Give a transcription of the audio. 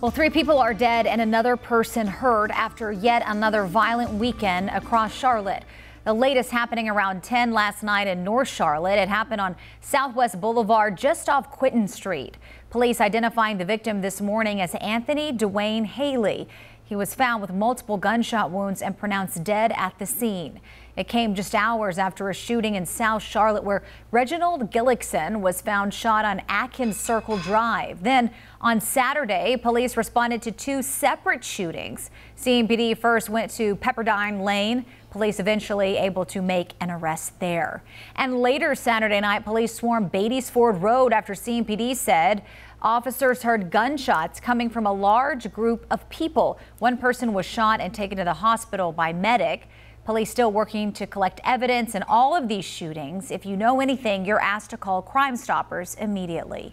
Well, three people are dead and another person hurt after yet another violent weekend across Charlotte. The latest happening around 10 last night in North Charlotte. It happened on Southwest Boulevard just off Quinton Street. Police identifying the victim this morning as Anthony Dwayne Haley. He was found with multiple gunshot wounds and pronounced dead at the scene. It came just hours after a shooting in South Charlotte where Reginald Gillickson was found shot on Atkins Circle Drive. Then on Saturday, police responded to two separate shootings. CMPD first went to Pepperdine Lane. Police eventually able to make an arrest there. And later Saturday night, police swarmed Beatties Ford Road after CMPD said Officers heard gunshots coming from a large group of people. One person was shot and taken to the hospital by medic. Police still working to collect evidence in all of these shootings. If you know anything, you're asked to call Crime Stoppers immediately.